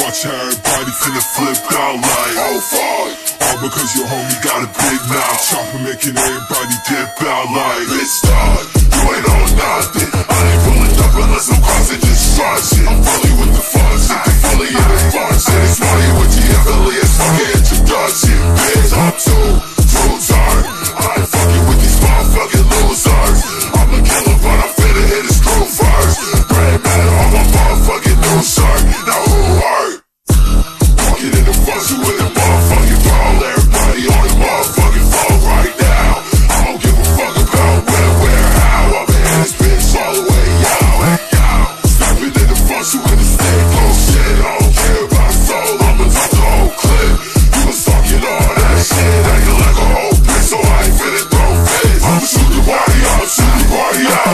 watch how everybody finna flip out like Oh fuck All because your homie got a big mouth Chopper making everybody dip out like Bitch start. Somebody out.